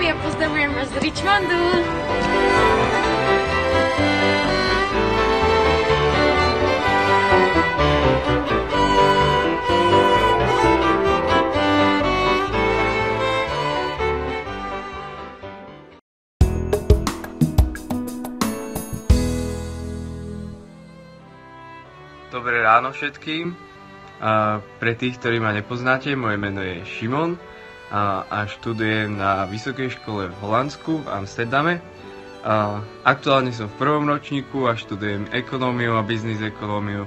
Pozdravujem vás z Richmondu. Dobré ráno všetkým. A pre tých, ktorí ma nepoznáte, moje meno je Šimon a, a študujem na vysokej škole v Holandsku, v Amsterdame. A aktuálne som v prvom ročníku a študujem ekonómiu a biznis ekonómiu.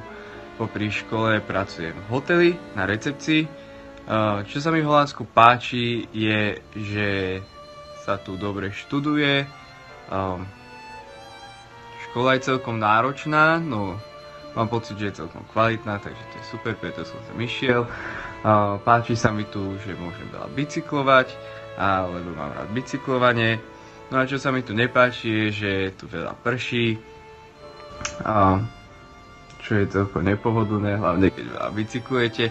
Popri škole pracujem v hoteli na recepcii. A čo sa mi v Holandsku páči je, že sa tu dobre študuje. A škola je celkom náročná, no Mám pocit, že je celkom kvalitná, takže to je super, preto som sem išiel. Páči sa mi tu, že môžem veľa bicyklovať, lebo mám rád bicyklovanie. No a čo sa mi tu nepáči je, že tu veľa prší, čo je celkom nepohodlné, hlavne keď veľa bicyklujete.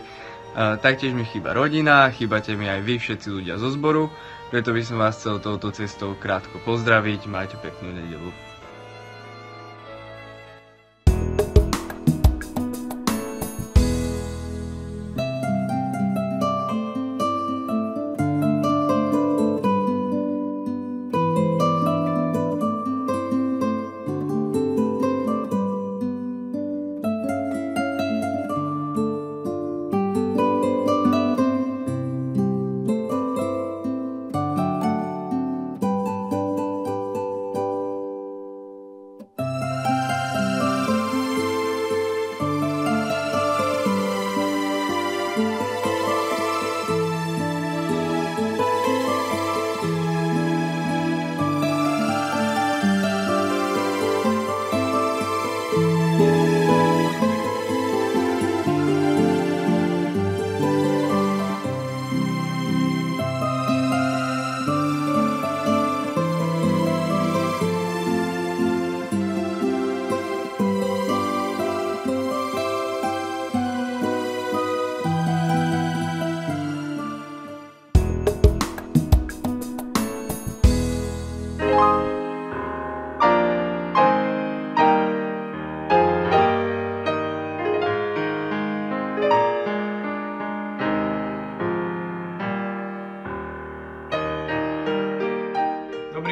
Taktiež mi chýba rodina, chýbate mi aj vy všetci ľudia zo zboru, preto by som vás chcel touto cestou krátko pozdraviť, majte peknú nedelu.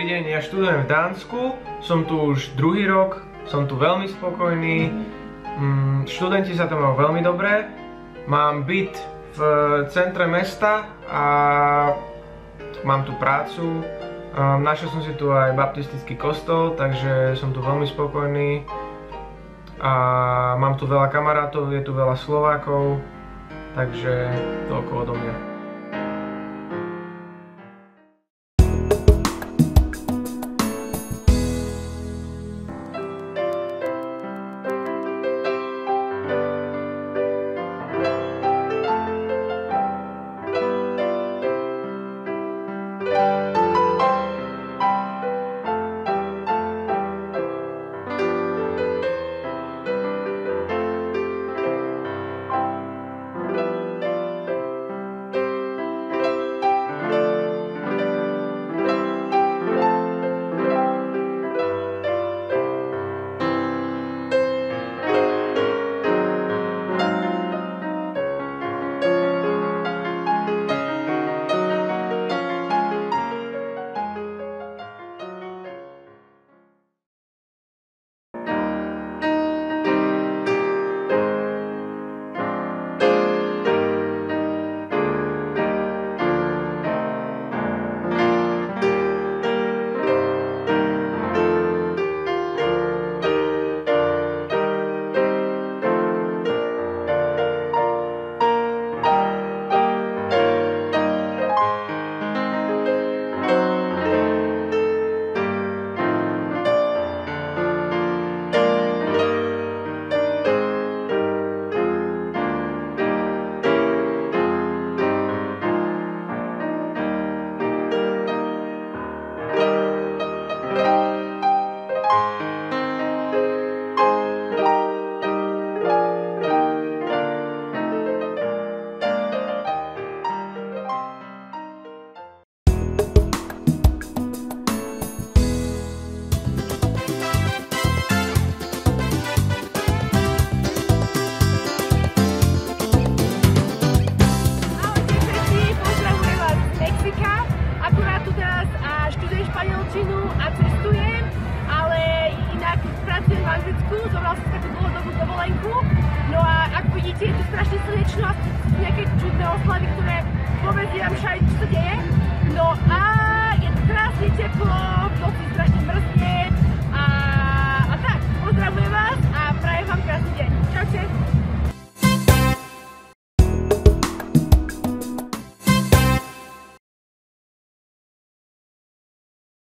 Dobrý deň, ja študujem v Dánsku, som tu už druhý rok, som tu veľmi spokojný, mm, študenti sa tam majú veľmi dobré, mám byt v centre mesta a mám tu prácu, našiel som si tu aj baptistický kostol, takže som tu veľmi spokojný. A mám tu veľa kamarátov, je tu veľa Slovákov, takže toľko odo mňa. Strašne slnečno a nejaké čudné oslavy, ktoré vôbec neviem čo sa deje. No a je krásne teplo, v noci strašne mrzne